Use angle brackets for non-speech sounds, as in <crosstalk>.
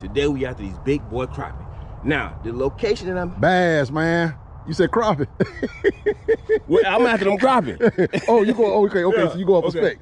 Today we after these big boy crappie. Now, the location that I'm Bass, man. You said crappie. well, I'm after them crappie. <laughs> oh, you go. Oh, okay, okay. Yeah, So you go up okay. a spec.